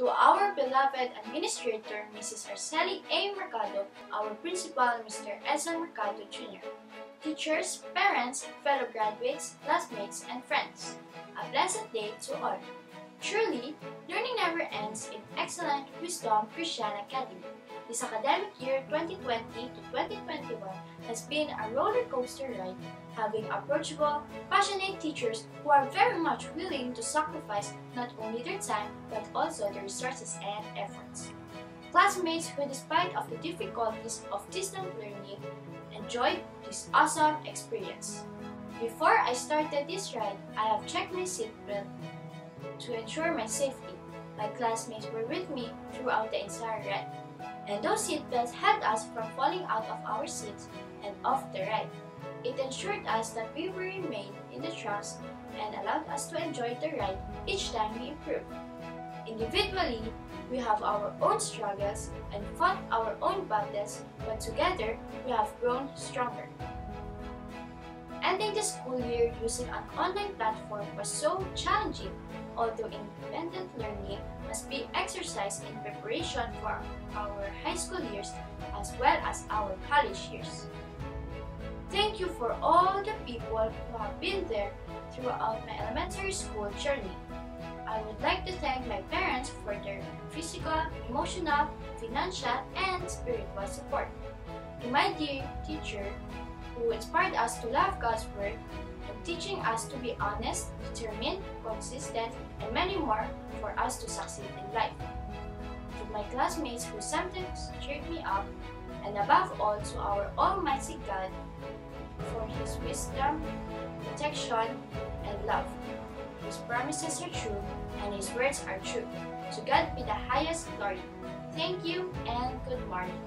To our beloved Administrator, Mrs. Arceli A. Mercado, our Principal, Mr. Edson Mercado Jr., teachers, parents, fellow graduates, classmates, and friends, a blessed day to all. Truly, learning never ends in Excellent Wisdom Christian Academy. This academic year 2020 to 2021 has been a roller coaster ride, having approachable, passionate teachers who are very much willing to sacrifice not only their time but also their resources and efforts. Classmates who, despite of the difficulties of distant learning, enjoyed this awesome experience. Before I started this ride, I have checked my seatbelt to ensure my safety. My classmates were with me throughout the entire ride and those seatbelts held us from falling out of our seats and off the ride. It ensured us that we remained in the tracks and allowed us to enjoy the ride each time we improved. Individually, we have our own struggles and fought our own battles, but together we have grown stronger. Ending the school year using an online platform was so challenging, although independent learning must be exercised in preparation for our high school years as well as our college years. Thank you for all the people who have been there throughout my elementary school journey. I would like to thank my parents for their physical, emotional, financial, and spiritual support. To my dear teacher, who inspired us to love God's Word and teaching us to be honest, determined, consistent, and many more for us to succeed in life. To my classmates who sometimes cheered me up, and above all to our Almighty God for His wisdom, protection, and love. His promises are true, and His words are true. To God be the highest glory. Thank you, and good morning.